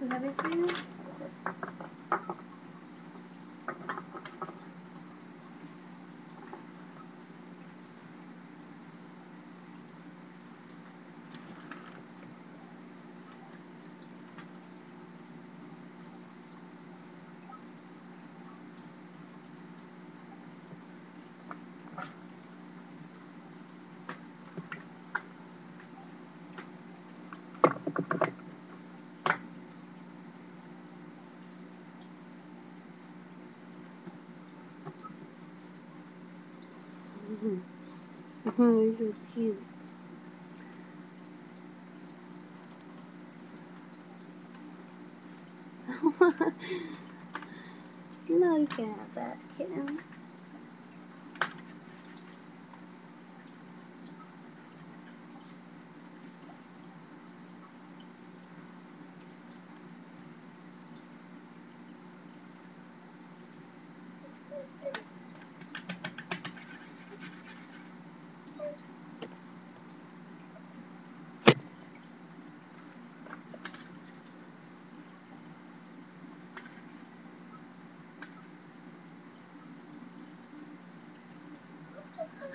too heavy for you? Oh, he's so cute. no, you can't have that, kitten.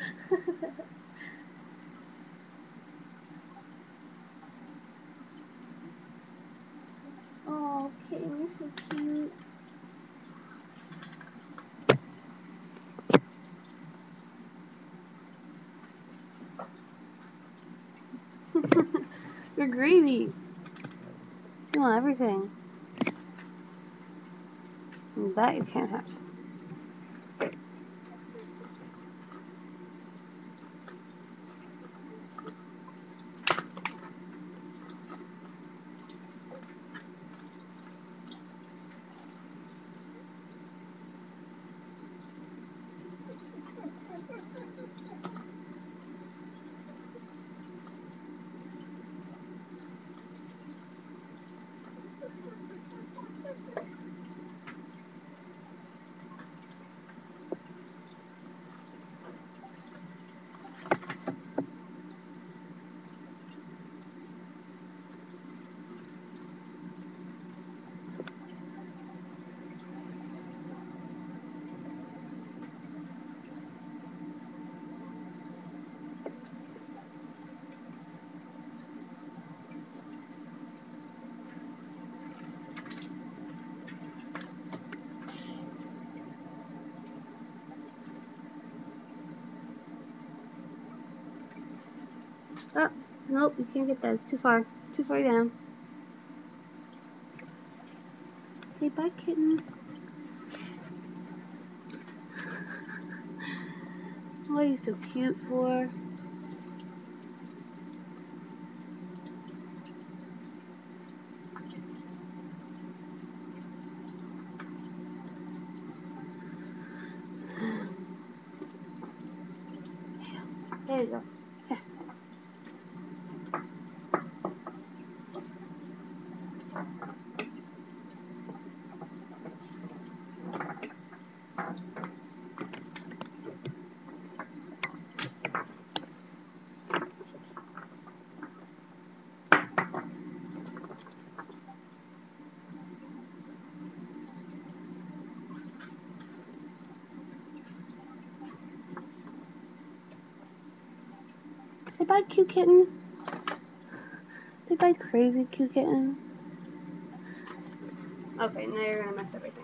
oh, kitten, you're so cute. you're greedy. You want everything. That you can't have. Oh, nope, you can't get that. It's too far. Too far down. Say bye, kitten. What are you so cute for? There you go. Bye, cute kitten. Say bye, crazy cute kitten. Okay, now you're gonna mess everything